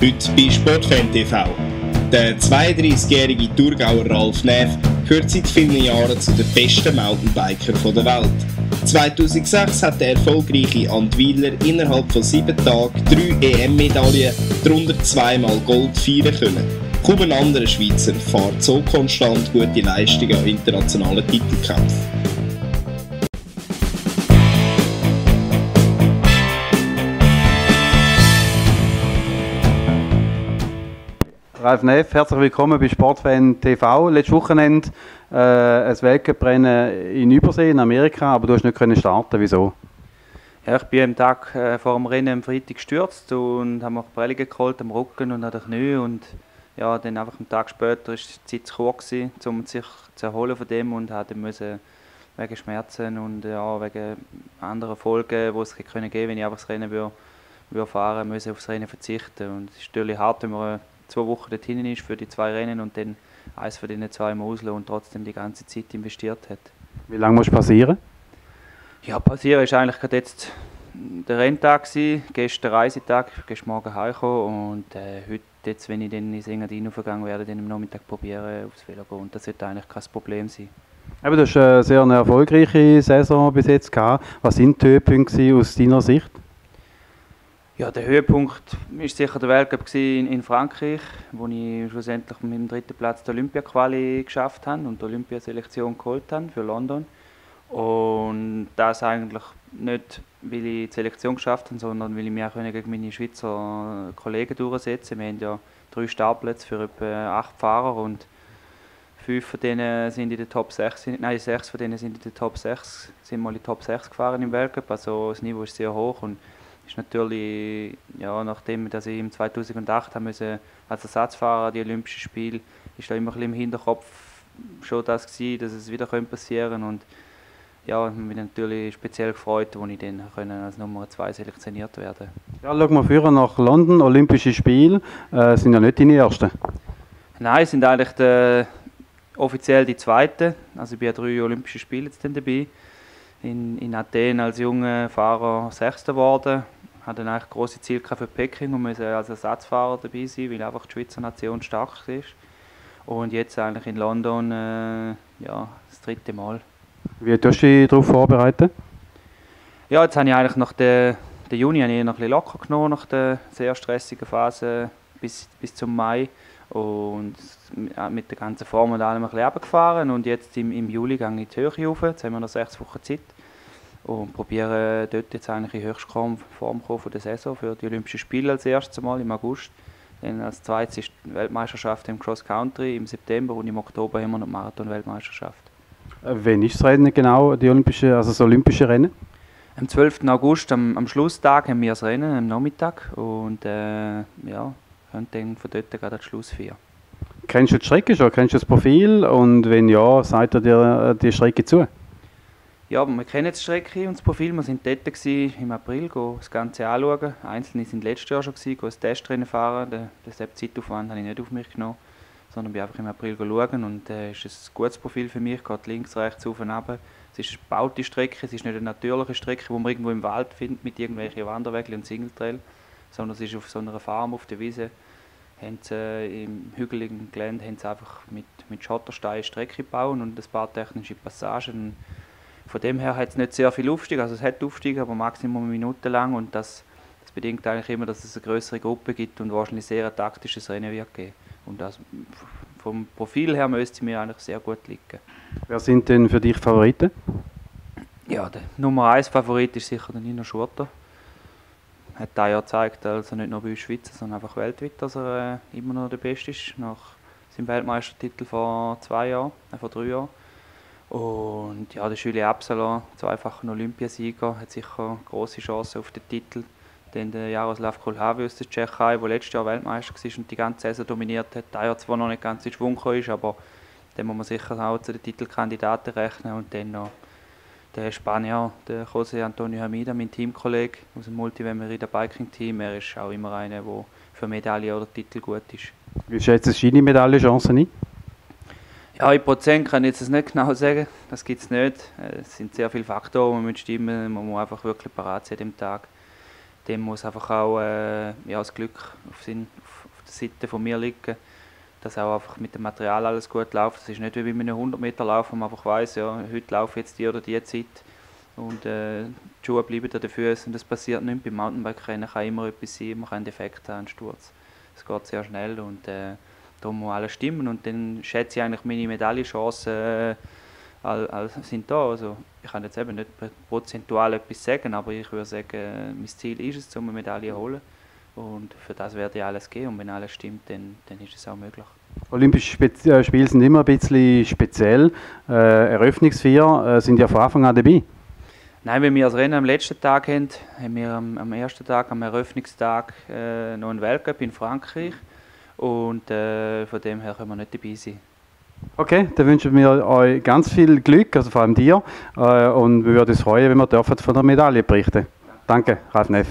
Heute bei Sportfan TV. Der 32-jährige Thurgauer Ralf Neff gehört seit vielen Jahren zu den besten Mountainbiker der Welt. 2006 hat der erfolgreiche Antwiler innerhalb von sieben Tagen drei EM-Medaillen, darunter zweimal Gold, feiern können. Kaum ein anderer Schweizer fährt so konstant gute Leistungen an internationalen Titelkämpfen. Ralf Neff, herzlich willkommen bei Sportfan TV. Letztes Wochenende äh, ein Weltcuprennen in Übersee in Amerika, aber du hast nicht können starten. Wieso? Ja, ich bin am Tag äh, vor dem Rennen am Freitag gestürzt und habe mir Prellungen geholt am Rücken und an den Knien und ja, dann einfach einen Tag später ist die Zeit zu kurz gewesen, um sich zu erholen von dem und hatte müssen wegen Schmerzen und ja, wegen anderen Folgen, die es können geben, wenn ich einfach das Rennen würde, würde fahren, müssen aufs Rennen verzichten und es ist natürlich hart, wenn man zwei Wochen dorthin ist für die zwei Rennen und dann eins von den zwei Ausland und trotzdem die ganze Zeit investiert hat. Wie lange muss passieren? Ja, passieren ist eigentlich gerade jetzt der Renntag gewesen, gestern Reisetag, gestern Morgen heimgekommen und äh, heute, jetzt, wenn ich dann ins Engadin aufgegangen werde, dann am Nachmittag probieren aufs Velo gehen und das sollte eigentlich kein Problem sein. Aber du hast eine sehr erfolgreiche Saison bis jetzt gehabt. Was sind die Höhepunkte aus deiner Sicht? Ja, der Höhepunkt war sicher der Weltcup in, Frankreich, wo ich schlussendlich mit dem dritten Platz die Olympia-Quali geschafft habe und die Olympiaselektion geholt habe für London. Und das eigentlich nicht, weil ich die Selektion geschafft habe, sondern weil ich mich auch gegen meine Schweizer Kollegen durchsetzen Wir haben ja drei Startplätze für etwa acht Fahrer und fünf von denen sind in der Top 6, nein, sechs von denen sind in der Top 6, sind mal in die Top 6 gefahren im Weltcup. Also das Niveau ist sehr hoch und ist natürlich, ja, nachdem dass ich im 2008 haben müssen, als Ersatzfahrer die Olympischen Spiele, ist da immer ein im Hinterkopf schon das gewesen, dass es wieder passieren könnte. Und ja, ich bin natürlich speziell gefreut, als ich dann können als Nummer 2 selektioniert werden Ja, schauen wir früher nach London, Olympische Spiele, äh, sind ja nicht deine ersten. Nein, sind eigentlich die, offiziell die zweiten. Also ich bin ja drei Olympische Spiele jetzt dabei. In, in Athen als junger Fahrer Sechster geworden hatte dann eigentlich große Ziele für Peking und musste als Ersatzfahrer dabei sein, weil einfach die Schweizer Nation stark ist. Und jetzt eigentlich in London äh, ja, das dritte Mal. Wie tust du dich darauf vorbereitet? Ja, jetzt habe ich eigentlich nach der, der Juni habe ich noch ein bisschen locker genommen, nach der sehr stressigen Phase bis, bis zum Mai. Und mit der ganzen Form und allem ein bisschen runtergefahren. Und jetzt im, im Juli gehe ich in die Höhe rauf. Jetzt haben wir noch sechs Wochen Zeit und probiere dort jetzt eigentlich in höchster Form von der Saison für die Olympischen Spiele als erstes Mal im August. Dann als zweites ist die Weltmeisterschaft im Cross Country im September und im Oktober haben wir noch die Marathon-Weltmeisterschaft. Äh, wann ist das Rennen genau, die Olympische, also das Olympische Rennen? Am 12. August, am, am Schlusstag, haben wir das Rennen am Nachmittag und äh, ja, können dann von dort gerade den Schluss feiern. Kennst du die Strecke schon? Kennst du das Profil? Und wenn ja, sagt er dir äh, die Strecke zu? Ja, wir kennen die Strecke und das Profil. Wir waren dort im April, das Ganze anschauen. Einzelne sind letztes Jahr schon, gewesen, ein Testrennen fahren. Den, den Zeitaufwand habe ich nicht auf mich genommen, sondern bin einfach im April schauen. Und äh, ist ein gutes Profil für mich, geht links, rechts, auf und ab. Es ist eine gebaute Strecke, es ist nicht eine natürliche Strecke, die man irgendwo im Wald findet mit irgendwelchen Wanderwegen und Singletrail, sondern es ist auf so einer Farm auf der Wiese. Haben sie, äh, Im hügeligen Gelände haben sie einfach mit, mit Schottersteinen Strecke gebaut und ein paar technische Passagen. Von dem her hat es nicht sehr viel Aufstieg, also es hat Aufstieg, aber maximum eine Minute lang und das, das bedingt eigentlich immer, dass es eine größere Gruppe gibt und wahrscheinlich sehr ein taktisches Rennen wird geben. Und das, vom Profil her müsste es mir eigentlich sehr gut liegen. Wer sind denn für dich Favoriten? Ja, der Nummer 1 Favorit ist sicher der Nino Schurter. Hat da ja gezeigt, also nicht nur bei uns Schweizer, sondern einfach weltweit, dass er äh, immer noch der Beste ist, nach seinem Weltmeistertitel vor zwei Jahren, äh, vor drei Jahren. Und ja, der Julie Absalon, zweifacher Olympiasieger, hat sicher große Chancen auf den Titel. Dann der Jaroslav Kulhavi aus der Tschechei, der letztes Jahr Weltmeister war und die ganze Saison dominiert hat. Ja zwar noch nicht ganz in Schwung ist, aber den muss man sicher auch zu den Titelkandidaten rechnen. Und dann noch der Spanier, der José Antonio Hamida, mein Teamkollege aus dem Multivemerida Biking Team. Er ist auch immer einer, der für Medaille oder Titel gut ist. Wie schätzt du seine Medaillenchancen ein? Ja, in Prozent kann ich jetzt nicht genau sagen. Das gibt es nicht. Es sind sehr viele Faktoren, die stimmen. Man muss einfach wirklich parat sein dem Tag. dem muss einfach auch äh, ja, das Glück auf, sein, auf, der Seite von mir liegen, dass auch einfach mit dem Material alles gut läuft. Es ist nicht wie bei einem 100 Meter Lauf, wo man einfach weiß, ja, heute laufe jetzt die oder die Zeit und äh, die Schuhe bleiben den Füßen und das passiert nicht. Beim Mountainbike-Rennen kann immer etwas sein, man kann einen Defekt haben, einen Sturz. Es geht sehr schnell und äh, da muss alles stimmen und dann schätze ich eigentlich meine Medaillenchancen äh, sind da. Also ich kann jetzt eben nicht prozentual etwas sagen, aber ich würde sagen, mein Ziel ist es, um eine Medaille zu holen. Und für das werde ich alles geben. Und wenn alles stimmt, dann, dann ist es auch möglich. Olympische äh, Spiele sind immer ein bisschen speziell. Äh, Eröffnungsvier äh, sind ja von Anfang an dabei. Nein, wenn wir das Rennen am letzten Tag haben, haben wir am, am ersten Tag, am Eröffnungstag, äh, noch einen Weltcup in Frankreich. Und äh, von dem her können wir nicht dabei sein. Okay, dann wünschen wir euch ganz viel Glück, also vor allem dir. Äh, und wir würden uns freuen, wenn wir von der Medaille berichten. Danke, Ralf Neff.